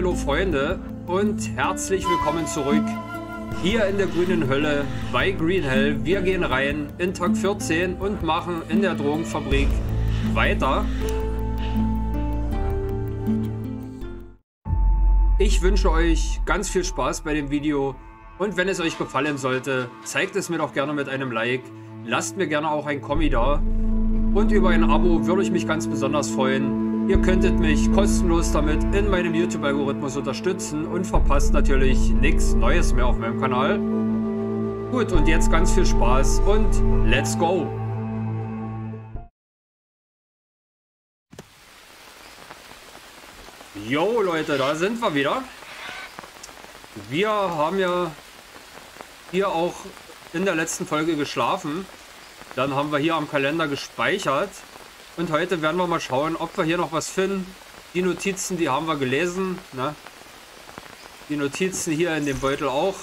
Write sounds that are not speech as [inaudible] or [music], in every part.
Hallo Freunde und herzlich willkommen zurück hier in der grünen Hölle bei Green Hell. Wir gehen rein in Tag 14 und machen in der Drogenfabrik weiter. Ich wünsche euch ganz viel Spaß bei dem Video und wenn es euch gefallen sollte, zeigt es mir doch gerne mit einem Like. Lasst mir gerne auch ein Kommi da und über ein Abo würde ich mich ganz besonders freuen. Ihr könntet mich kostenlos damit in meinem YouTube-Algorithmus unterstützen und verpasst natürlich nichts Neues mehr auf meinem Kanal. Gut, und jetzt ganz viel Spaß und let's go! Jo Leute, da sind wir wieder. Wir haben ja hier auch in der letzten Folge geschlafen. Dann haben wir hier am Kalender gespeichert. Und heute werden wir mal schauen, ob wir hier noch was finden. Die Notizen, die haben wir gelesen. Ne? Die Notizen hier in dem Beutel auch.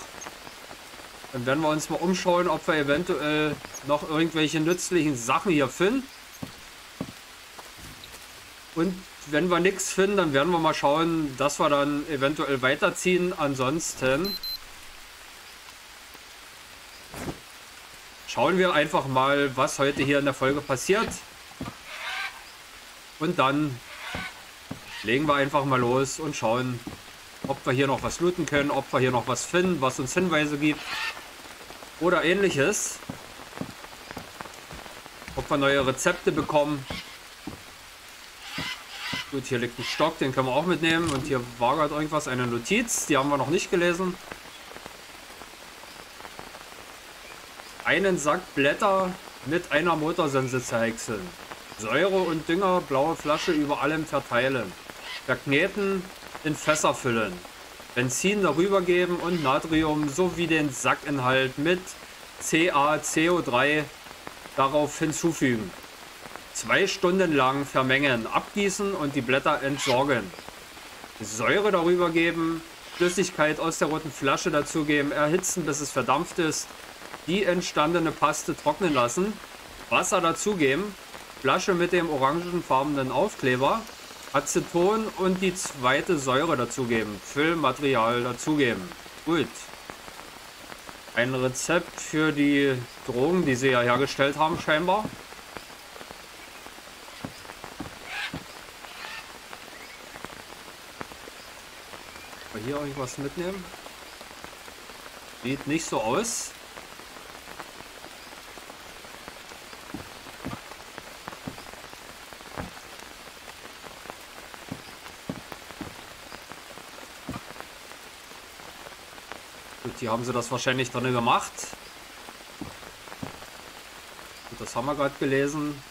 Dann werden wir uns mal umschauen, ob wir eventuell noch irgendwelche nützlichen Sachen hier finden. Und wenn wir nichts finden, dann werden wir mal schauen, dass wir dann eventuell weiterziehen. Ansonsten schauen wir einfach mal, was heute hier in der Folge passiert. Und dann legen wir einfach mal los und schauen, ob wir hier noch was looten können, ob wir hier noch was finden, was uns Hinweise gibt oder ähnliches. Ob wir neue Rezepte bekommen. Gut, hier liegt ein Stock, den können wir auch mitnehmen. Und hier war gerade irgendwas, eine Notiz, die haben wir noch nicht gelesen. Einen Sack Blätter mit einer Motorsense zerhäckseln. Säure und Dünger, blaue Flasche über allem verteilen. Verkneten, in Fässer füllen. Benzin darüber geben und Natrium sowie den Sackinhalt mit CaCO3 darauf hinzufügen. Zwei Stunden lang vermengen, abgießen und die Blätter entsorgen. Säure darüber geben, Flüssigkeit aus der roten Flasche dazugeben, erhitzen bis es verdampft ist, die entstandene Paste trocknen lassen, Wasser dazugeben, Flasche mit dem orangenfarbenen Aufkleber, Aceton und die zweite Säure dazugeben. Füllmaterial dazugeben. Gut. Ein Rezept für die Drogen, die sie ja hergestellt haben, scheinbar. hier irgendwas mitnehmen? Sieht nicht so aus. Hier haben sie das wahrscheinlich drin gemacht. Gut, das haben wir gerade gelesen.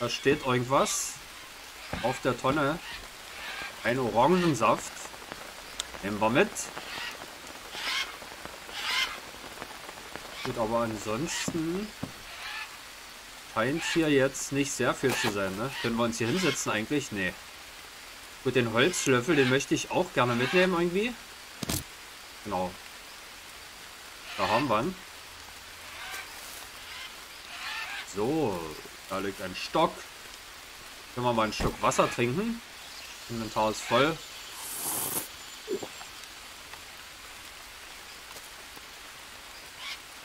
Da steht irgendwas auf der Tonne. Ein Orangensaft. Nehmen wir mit. Gut, aber ansonsten scheint hier jetzt nicht sehr viel zu sein. Ne? Können wir uns hier hinsetzen eigentlich? Nee. Gut, den Holzlöffel, den möchte ich auch gerne mitnehmen irgendwie. Genau. Ihn. So, da liegt ein Stock. Können wir mal ein Stück Wasser trinken. Inventar ist voll.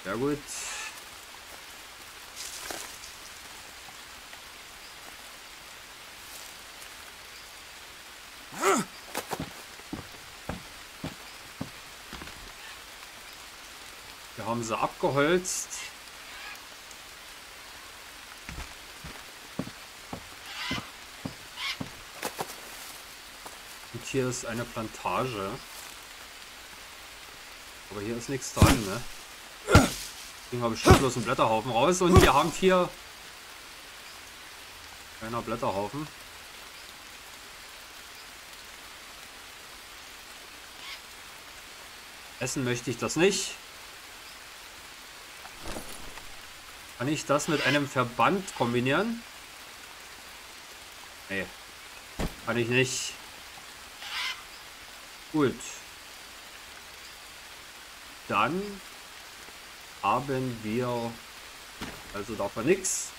Sehr gut. Haben sie abgeholzt. Und hier ist eine Plantage. Aber hier ist nichts dran, ne? Kriegen wir bestimmt bloß einen Blätterhaufen raus. Und wir haben hier kleiner Blätterhaufen. Essen möchte ich das nicht. Kann ich das mit einem Verband kombinieren? Nee. Kann ich nicht. Gut. Dann haben wir... Also darf nichts.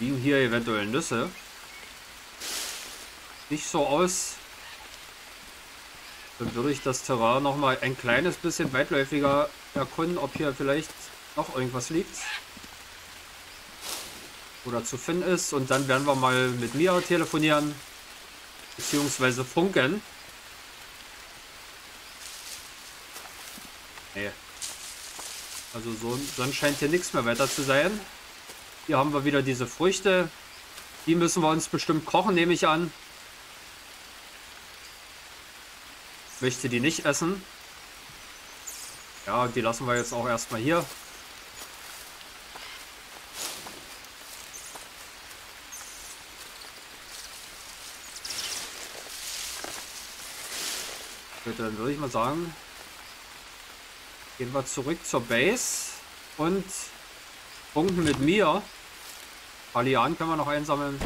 Liegen hier eventuell Nüsse? Nicht so aus, dann würde ich das Terrain noch mal ein kleines bisschen weitläufiger erkunden, ob hier vielleicht noch irgendwas liegt. Oder zu finden ist. Und dann werden wir mal mit mir telefonieren. Beziehungsweise funken. Nee. Also so, sonst scheint hier nichts mehr weiter zu sein. Hier haben wir wieder diese Früchte. Die müssen wir uns bestimmt kochen, nehme ich an. Möchte die nicht essen. Ja, die lassen wir jetzt auch erstmal hier. Gut, dann würde ich mal sagen, gehen wir zurück zur Base und punkten mit mir. Palian können wir noch einsammeln.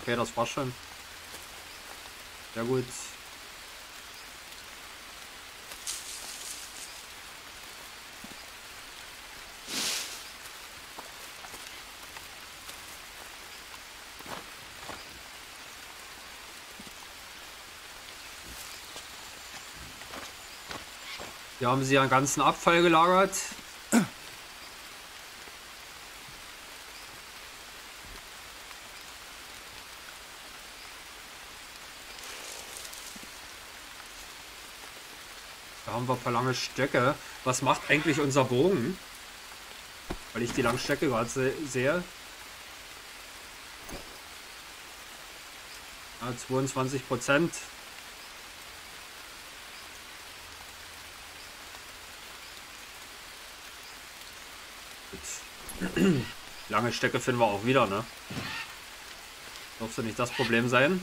Okay, das war schon. Sehr gut. Hier haben sie ihren ganzen Abfall gelagert. Da haben wir ein paar lange Stöcke. Was macht eigentlich unser Bogen? Weil ich die langen Stöcke gerade se sehe. Ja, 22 Prozent. [clears throat] Lange Stecke finden wir auch wieder, ne? Dürfte nicht das Problem sein.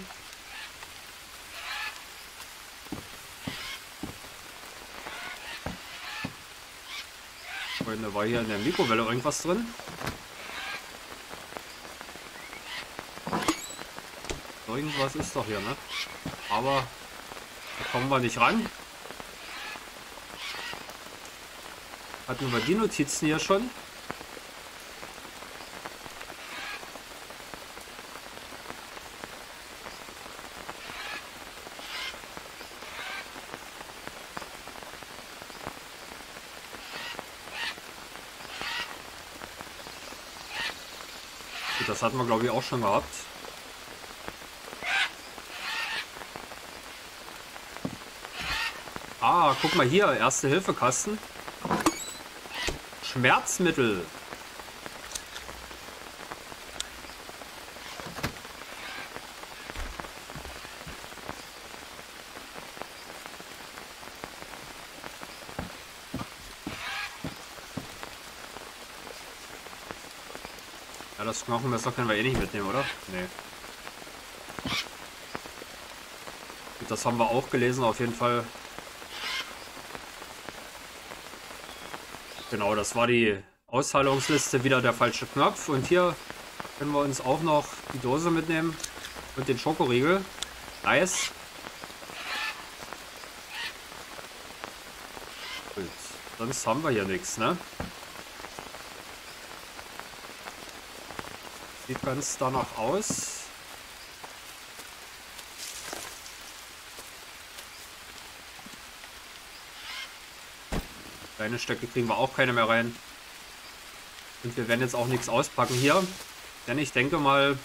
Freunde, war hier in der Mikrowelle irgendwas drin? Irgendwas ist doch hier, ne? Aber da kommen wir nicht ran. Hatten wir die Notizen hier schon? Das hatten wir, glaube ich, auch schon gehabt. Ah, guck mal hier, erste Hilfekasten. Schmerzmittel. Das Knochenmesser können wir eh nicht mitnehmen, oder? Nee. Das haben wir auch gelesen, auf jeden Fall. Genau, das war die Auszahlungsliste, wieder der falsche Knopf. Und hier können wir uns auch noch die Dose mitnehmen und den Schokoriegel. Nice. Gut, sonst haben wir hier nichts, ne? Sieht ganz danach aus. Kleine Stöcke kriegen wir auch keine mehr rein. Und wir werden jetzt auch nichts auspacken hier. Denn ich denke mal,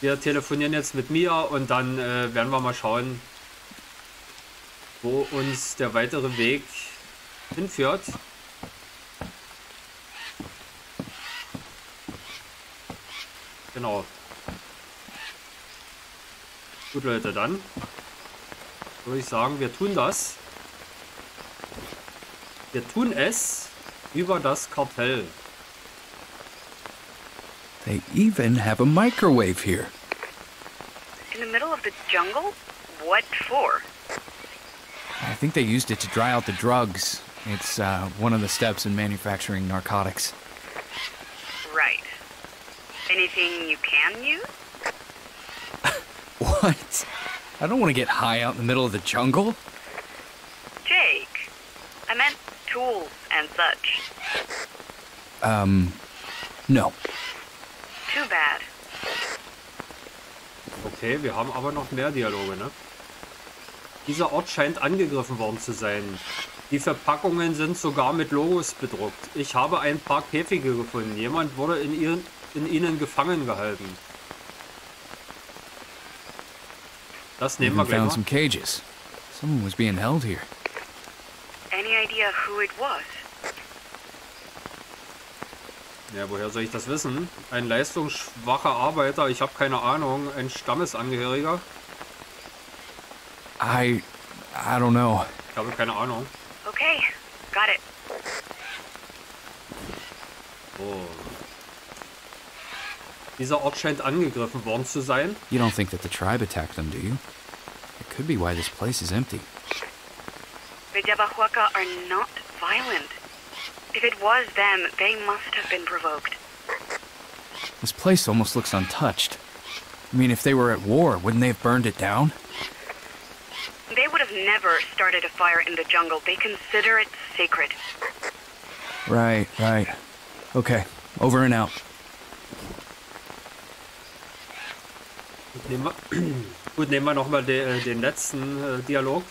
wir telefonieren jetzt mit Mia und dann äh, werden wir mal schauen, wo uns der weitere Weg hinführt. Genau. Gut, Leute, dann würde ich sagen, wir tun das. Wir tun es über das Kartell. They even have a microwave here. In the middle of the jungle? What for? I think they used it to dry out the drugs. It's uh, one of the steps in manufacturing narcotics. Anything you can use? [laughs] What? I don't want to get high out in the middle of the jungle. Jake. I meant tools and such. Um, no. Too bad. Okay, wir haben aber noch mehr Dialoge, ne? Dieser Ort scheint angegriffen worden zu sein. Die Verpackungen sind sogar mit Logos bedruckt. Ich habe ein paar Käfige gefunden. Jemand wurde in, ihren, in ihnen gefangen gehalten. Das nehmen wir gleich found some cages. Someone was being held here. Any idea who it was? Ja, woher soll ich das wissen? Ein leistungsschwacher Arbeiter, ich habe keine Ahnung. Ein Stammesangehöriger, I. I don't know. ich habe keine Ahnung. Okay, got it. Oh. Dieser Ort scheint angegriffen worden zu sein. You don't think that the tribe attacked them, do you? It could be why this place is empty. The Yabahuaca are not violent. If it was them, they must have been provoked. This place almost looks untouched. I mean, if they were at war, wouldn't they have burned it down? They would have never started a fire in the jungle. They consider it sacred. Right, right. Okay, over and out. Nehmen wir, [clears throat] gut, nehmen wir nochmal de, äh, den letzten äh, Dialog.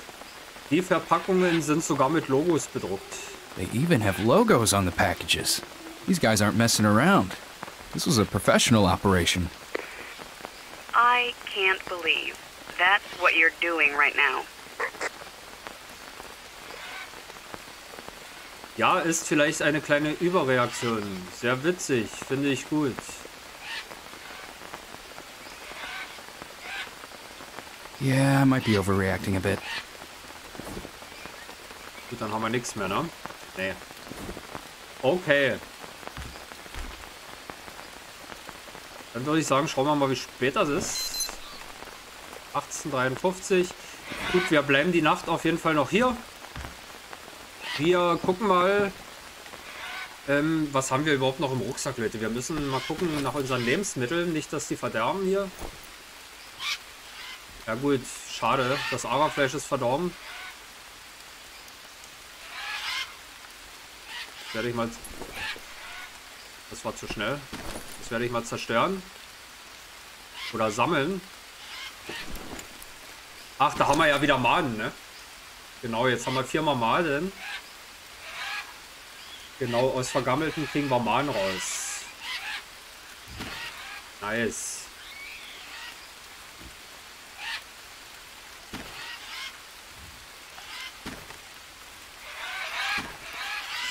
Die Verpackungen sind sogar mit Logos bedruckt. They even have logos on the packages. These guys aren't messing around. This was a professional operation. I can't believe that's what you're doing right now. Ja, ist vielleicht eine kleine Überreaktion. Sehr witzig, finde ich gut. Yeah, I might be overreacting a bit. Gut, dann haben wir nichts mehr, ne? Nee. Okay. Dann würde ich sagen, schauen wir mal, wie spät das ist. 1853. Gut, wir bleiben die Nacht auf jeden Fall noch hier. Wir gucken mal, ähm, was haben wir überhaupt noch im Rucksack, Leute. Wir müssen mal gucken nach unseren Lebensmitteln. Nicht, dass die verderben hier. Ja gut, schade. Das Agerfleisch ist verdorben. Das werde ich mal... Das war zu schnell. Das werde ich mal zerstören. Oder sammeln. Ach, da haben wir ja wieder Maden, ne? Genau, jetzt haben wir viermal Maden. Genau, aus Vergammelten kriegen wir Maden raus. Nice.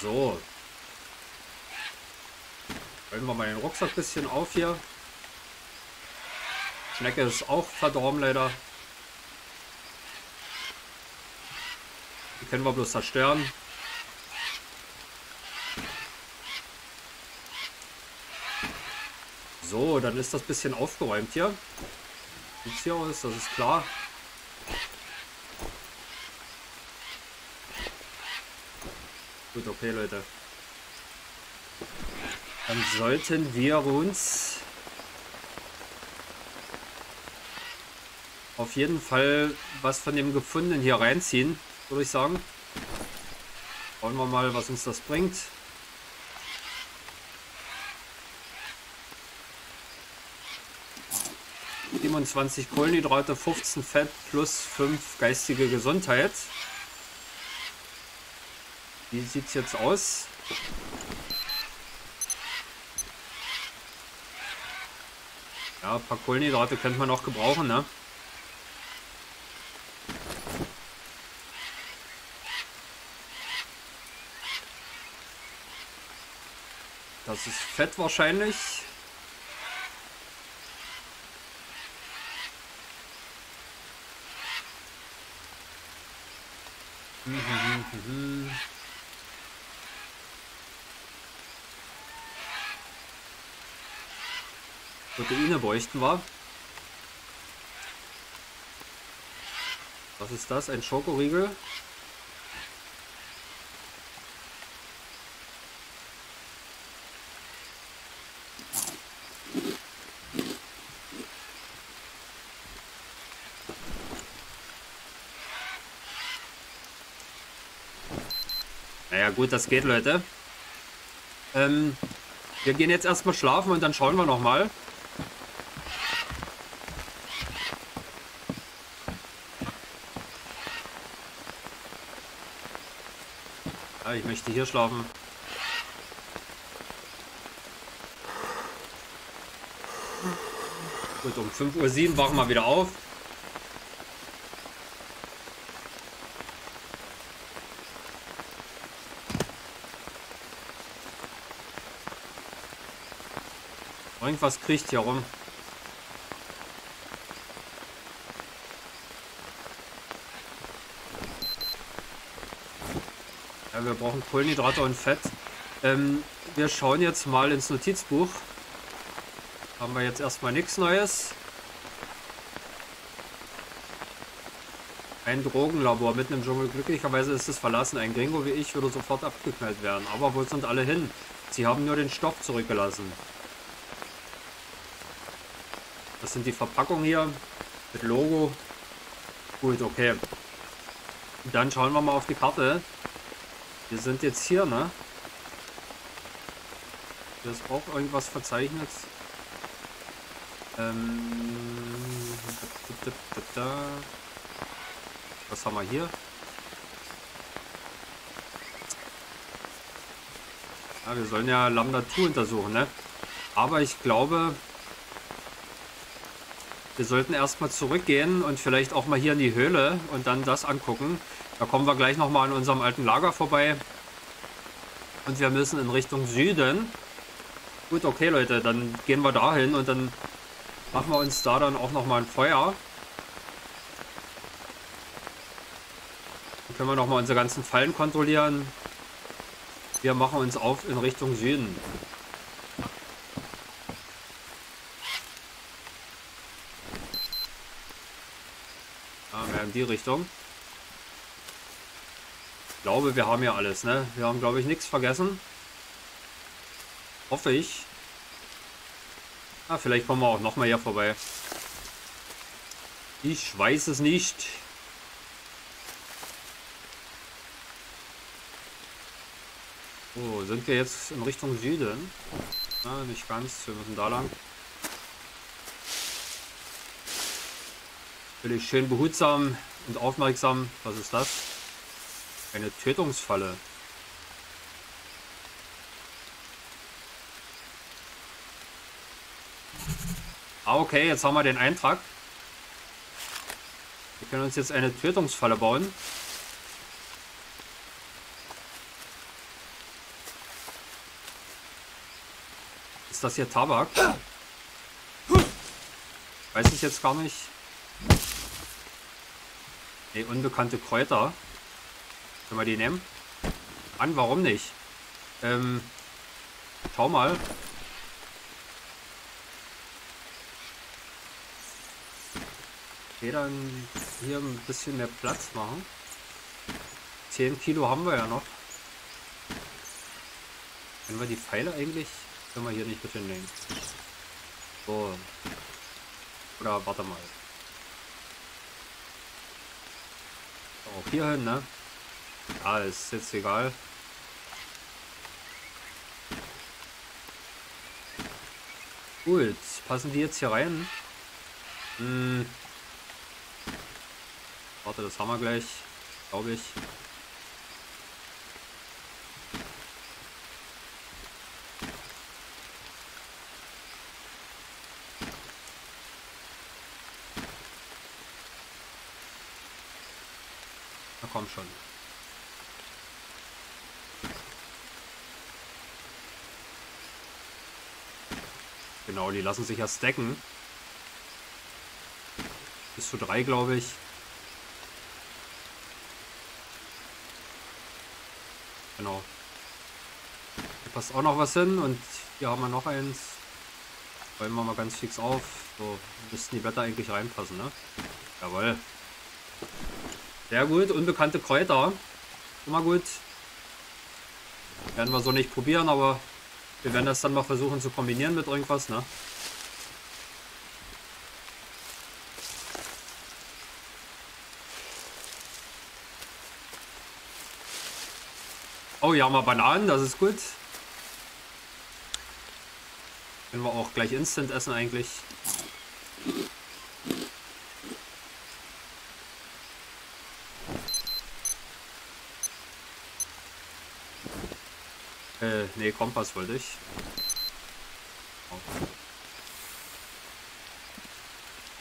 So. Räumen wir mal den Rucksack ein bisschen auf hier. Schnecke ist auch verdorben leider. Die können wir bloß zerstören. So, dann ist das bisschen aufgeräumt hier. Sieht's hier aus, das ist klar. Gut, okay, Leute. Dann sollten wir uns auf jeden Fall was von dem Gefundenen hier reinziehen, würde ich sagen. Schauen wir mal, was uns das bringt. ...27 Kohlenhydrate, 15 Fett plus 5 geistige Gesundheit. Wie sieht's jetzt aus? Ja, ein paar Kohlenhydrate könnte man noch gebrauchen, ne? Das ist Fett wahrscheinlich. Proteine bräuchten wir. Was ist das? Ein Schokoriegel? Naja gut, das geht, Leute. Ähm, Wir gehen jetzt erstmal schlafen und dann schauen wir nochmal. Ja, ich möchte hier schlafen. Gut, um 5.07 Uhr wachen wir wieder auf. Irgendwas kriegt hier rum. Ja, wir brauchen Kohlenhydrate und Fett. Ähm, wir schauen jetzt mal ins Notizbuch. Haben wir jetzt erstmal nichts Neues. Ein Drogenlabor mitten im Dschungel. Glücklicherweise ist es verlassen. Ein Gringo wie ich würde sofort abgeknallt werden. Aber wo sind alle hin? Sie haben nur den Stoff zurückgelassen. Das sind die Verpackungen hier mit Logo. Gut, okay. Dann schauen wir mal auf die Karte. Wir sind jetzt hier, ne? Hier ist auch irgendwas verzeichnet. Ähm, was haben wir hier? Ja, wir sollen ja Lambda 2 untersuchen, ne? Aber ich glaube, wir sollten erstmal zurückgehen und vielleicht auch mal hier in die Höhle und dann das angucken. Da kommen wir gleich nochmal an unserem alten Lager vorbei. Und wir müssen in Richtung Süden. Gut, okay Leute, dann gehen wir dahin und dann machen wir uns da dann auch nochmal ein Feuer. Dann können wir nochmal unsere ganzen Fallen kontrollieren. Wir machen uns auf in Richtung Süden. in die Richtung. Ich glaube, wir haben ja alles, ne? Wir haben, glaube ich, nichts vergessen. Hoffe ich. Ah, vielleicht kommen wir auch noch mal hier vorbei. Ich weiß es nicht. Oh, sind wir jetzt in Richtung Süden? Ah, nicht ganz. Wir müssen da lang. Natürlich schön behutsam und aufmerksam. Was ist das? Eine Tötungsfalle. Ah, okay, jetzt haben wir den Eintrag. Wir können uns jetzt eine Tötungsfalle bauen. Ist das hier Tabak? Weiß ich jetzt gar nicht. Ne, unbekannte Kräuter. Können wir die nehmen? An, warum nicht? Ähm, schau mal. Okay, dann hier ein bisschen mehr Platz machen. 10 Kilo haben wir ja noch. Können wir die Pfeile eigentlich? Können wir hier nicht mit hinlegen. So. Oder warte mal. Auch hier hin, ne? Ja, ist jetzt egal. Gut, passen die jetzt hier rein? Hm. Warte, das haben wir gleich, glaube ich. komm schon. Genau, die lassen sich ja stacken. Bis zu drei, glaube ich. Genau. Hier passt auch noch was hin und hier haben wir noch eins. Räumen wir mal ganz fix auf. So müssten die Blätter eigentlich reinpassen, ne? Jawohl. Sehr gut, unbekannte Kräuter. Immer gut. Werden wir so nicht probieren, aber wir werden das dann mal versuchen zu kombinieren mit irgendwas, ne? Oh, ja, mal Bananen, das ist gut. Können wir auch gleich instant essen eigentlich. Äh, nee, Kompass wollte ich.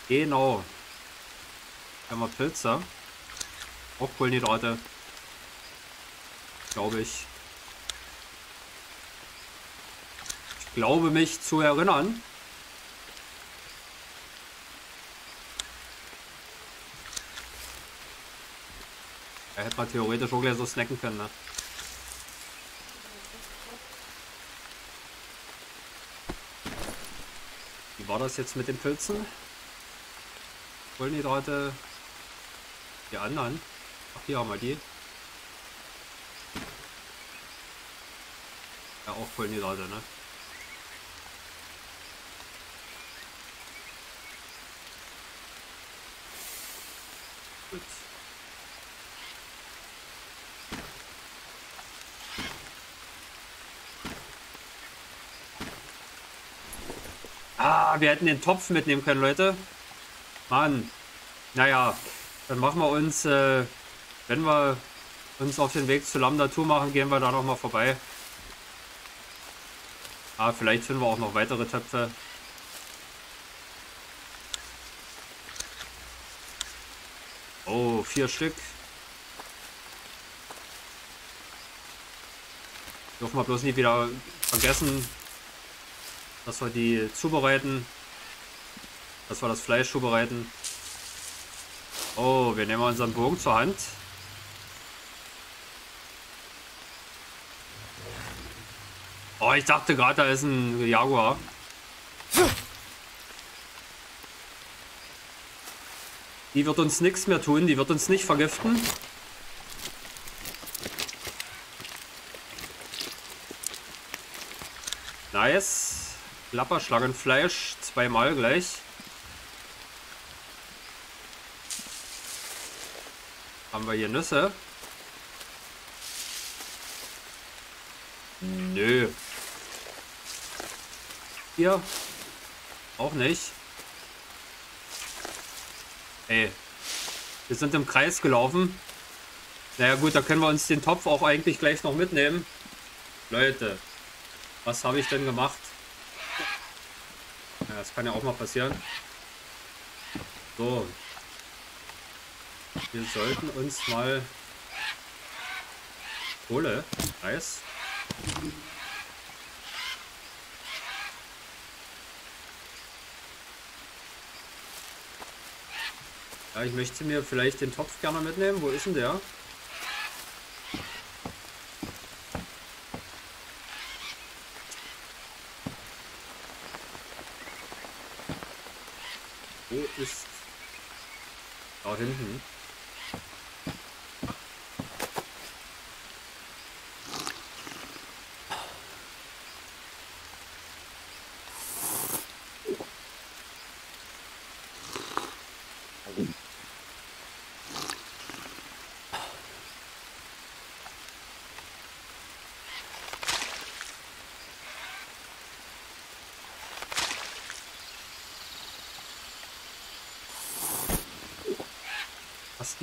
Genau. Wir Pilze. Auch Kohlenhydrate. Glaube ich. Ich glaube mich zu erinnern. Da hätte man theoretisch auch gleich so snacken können, ne? War das jetzt mit den Pilzen? Kohlenhydrate. Die anderen. Ach, hier haben wir die. Ja, auch Kohlenhydrate, ne? Gut. Wir hätten den Topf mitnehmen können, Leute. Mann. Naja, dann machen wir uns, äh, wenn wir uns auf den Weg zu Lambda Tour machen, gehen wir da noch mal vorbei. Ah, vielleicht finden wir auch noch weitere Töpfe. Oh, vier Stück. Dürfen wir bloß nie wieder vergessen, dass wir die zubereiten. Dass wir das Fleisch zubereiten. Oh, wir nehmen unseren Bogen zur Hand. Oh, ich dachte gerade, da ist ein Jaguar. Die wird uns nichts mehr tun, die wird uns nicht vergiften. Nice. Klapperschlangenfleisch, zweimal gleich. Haben wir hier Nüsse? Nö. Hier? Auch nicht. Ey. Wir sind im Kreis gelaufen. Naja gut, da können wir uns den Topf auch eigentlich gleich noch mitnehmen. Leute, was habe ich denn gemacht? Ja, das kann ja auch mal passieren. So. Wir sollten uns mal... Kohle. Nice. Ja, ich möchte mir vielleicht den Topf gerne mitnehmen. Wo ist denn der? Wo ist... Da hinten.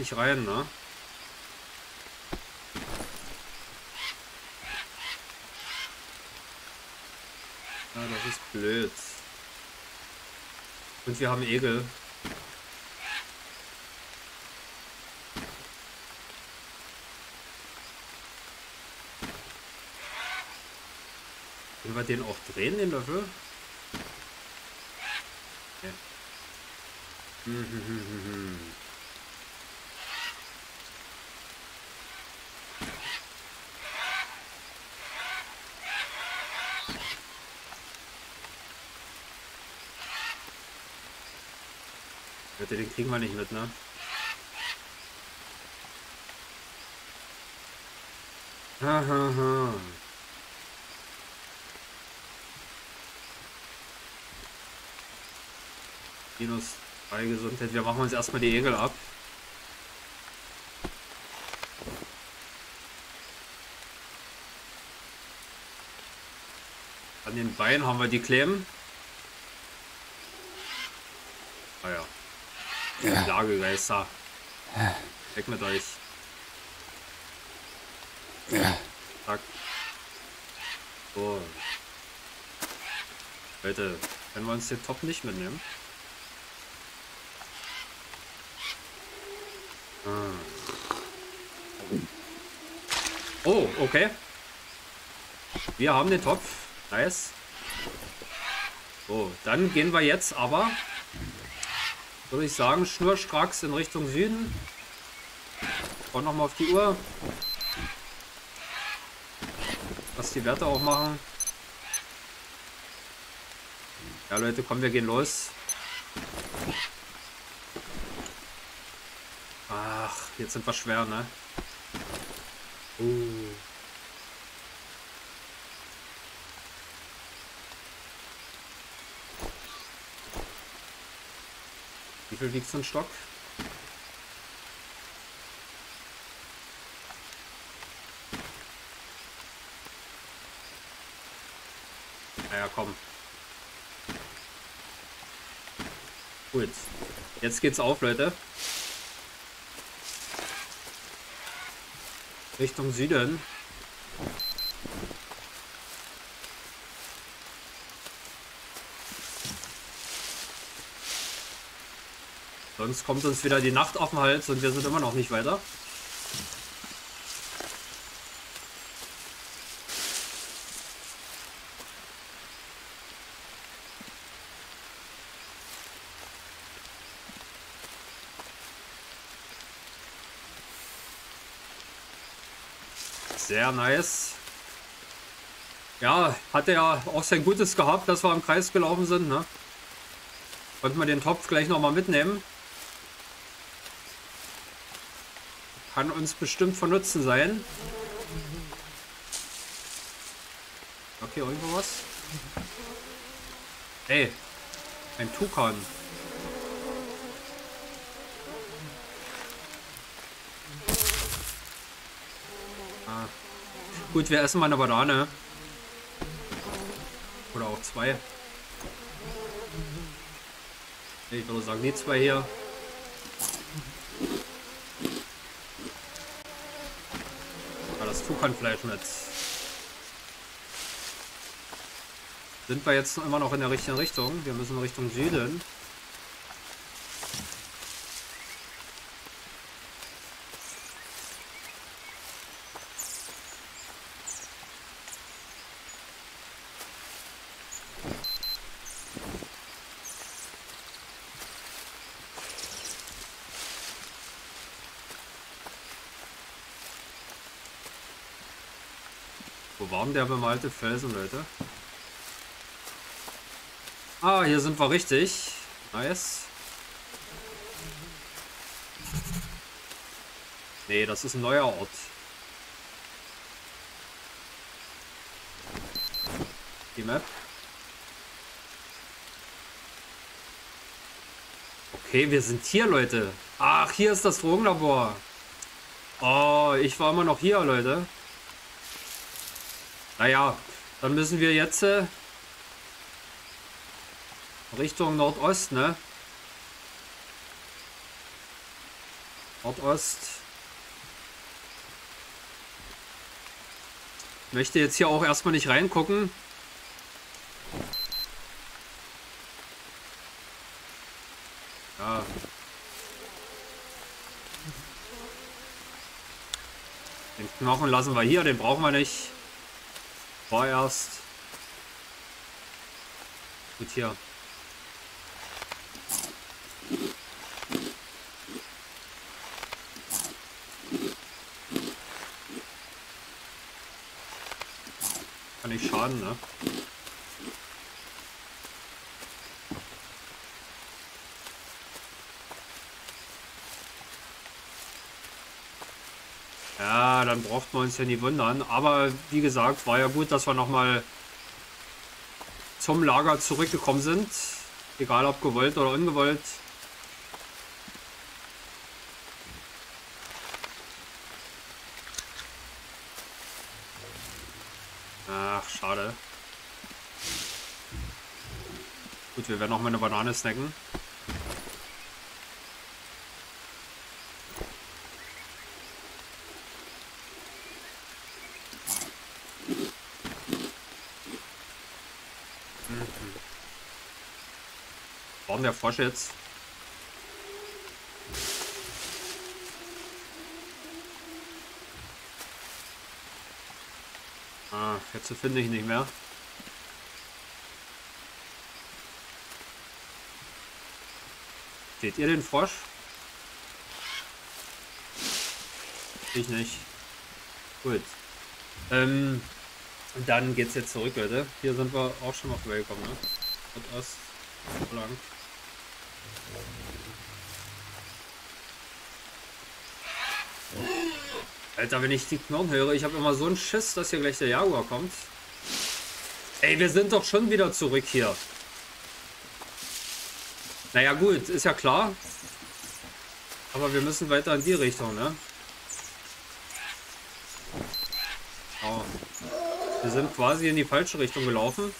Nicht rein, ne? Ja, das ist blöd. Und wir haben Egel. Können wir den auch drehen, den Löffel? Ja. Leute, den kriegen wir nicht mit, ne? Hahaha. Minus 3 Gesundheit. Wir machen uns erstmal die Egel ab. An den Beinen haben wir die kleben. Ah ja. Lagegeister. Weg mit euch. Zack. So. Leute, können wir uns den Top nicht mitnehmen? Ah. Oh, okay. Wir haben den Topf. Nice. So, dann gehen wir jetzt aber, würde ich sagen, schnurstracks in Richtung Süden. Schau nochmal auf die Uhr. Was die Werte auch machen. Ja, Leute, komm, wir gehen los. Ach, jetzt sind wir schwer, ne? Uh. Wie viel wiegt so ein Stock? Naja, komm. Gut. Jetzt geht's auf, Leute. Richtung Süden. Sonst kommt uns wieder die Nacht auf den Hals und wir sind immer noch nicht weiter. Sehr nice. Ja, hatte ja auch sein Gutes gehabt, dass wir im Kreis gelaufen sind. Ne? Konnten wir den Topf gleich nochmal mitnehmen. Kann uns bestimmt von Nutzen sein. Okay, irgendwo was? Hey, ein Tukan. Ah. Gut, wir essen mal eine Banane. Oder auch zwei. Ich würde sagen, die zwei hier. Ah, das Tukanfleisch mit. Sind wir jetzt immer noch in der richtigen Richtung? Wir müssen Richtung Süden. Der bemalte Felsen, Leute? Ah, hier sind wir richtig. Nice. Nee, das ist ein neuer Ort. Die Map. Okay, wir sind hier, Leute. Ach, hier ist das Drogenlabor. Oh, ich war immer noch hier, Leute. Naja, dann müssen wir jetzt äh, Richtung Nordost, ne? Nordost. Ich möchte jetzt hier auch erstmal nicht reingucken. Ja. Den Knochen lassen wir hier, den brauchen wir nicht. Vorerst. Gut hier. Kann nicht schaden, ne? Ja, dann braucht man uns ja nie wundern. Aber wie gesagt, war ja gut, dass wir nochmal zum Lager zurückgekommen sind. Egal ob gewollt oder ungewollt. Ach, schade. Gut, wir werden noch mal eine Banane snacken. Der Frosch jetzt? Ah, jetzt finde ich nicht mehr. Seht ihr den Frosch? Ich nicht. Gut. Ähm, dann geht's jetzt zurück, Leute. Hier sind wir auch schon mal vorbeigekommen, ne? Und aus lang. Alter, wenn ich die Knochen höre, ich habe immer so einen Schiss, dass hier gleich der Jaguar kommt. Ey, wir sind doch schon wieder zurück hier. Naja gut, ist ja klar. Aber wir müssen weiter in die Richtung, ne? Oh. Wir sind quasi in die falsche Richtung gelaufen.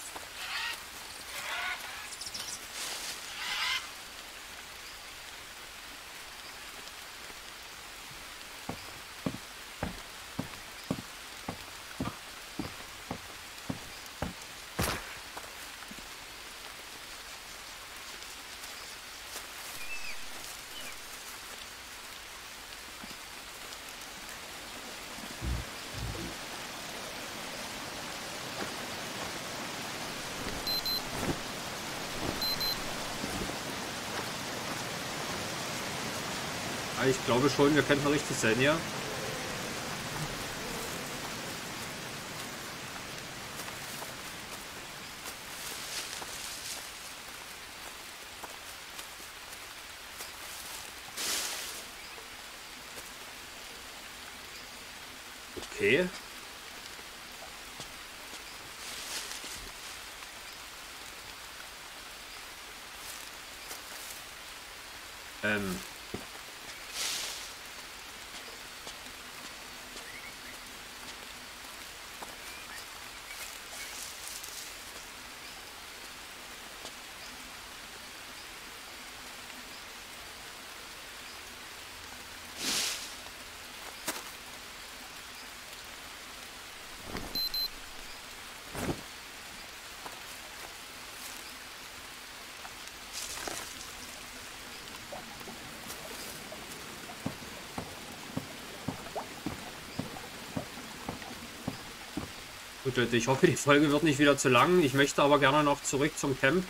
Ich glaube schon, wir könnten richtig sein, ja. Okay. Ähm. Gut, Leute, ich hoffe, die Folge wird nicht wieder zu lang. Ich möchte aber gerne noch zurück zum Camp.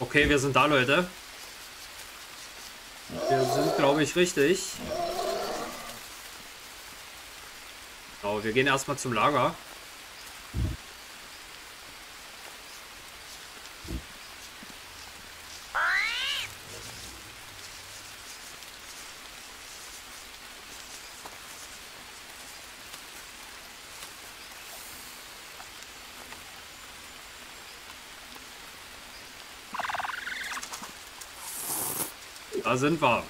Okay, wir sind da, Leute. Wir sind, glaube ich, richtig. Genau, wir gehen erstmal zum Lager. Sind wir.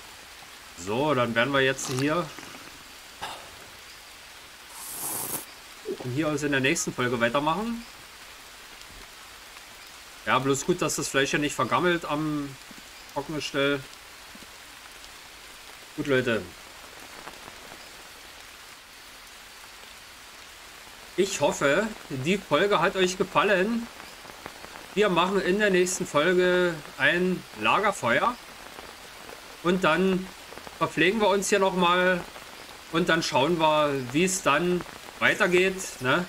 So, dann werden wir jetzt hier hier aus in der nächsten Folge weitermachen. Ja, bloß gut, dass das Fleisch ja nicht vergammelt am Trockengestell. Gut, Leute. Ich hoffe, die Folge hat euch gefallen. Wir machen in der nächsten Folge ein Lagerfeuer. Und dann verpflegen wir uns hier nochmal und dann schauen wir, wie es dann weitergeht. Ne?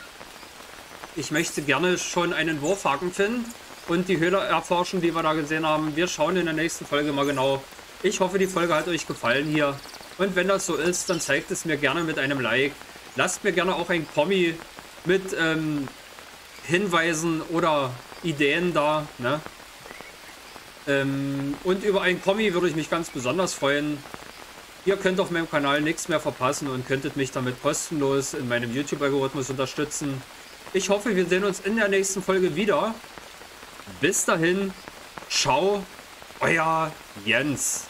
Ich möchte gerne schon einen Wurfhaken finden und die Höhle erforschen, die wir da gesehen haben. Wir schauen in der nächsten Folge mal genau. Ich hoffe, die Folge hat euch gefallen hier. Und wenn das so ist, dann zeigt es mir gerne mit einem Like. Lasst mir gerne auch ein Kommi mit ähm, Hinweisen oder Ideen da. Ne? Ähm, und über ein Kommi würde ich mich ganz besonders freuen. Ihr könnt auf meinem Kanal nichts mehr verpassen und könntet mich damit kostenlos in meinem YouTube-Algorithmus unterstützen. Ich hoffe, wir sehen uns in der nächsten Folge wieder. Bis dahin, ciao, euer Jens.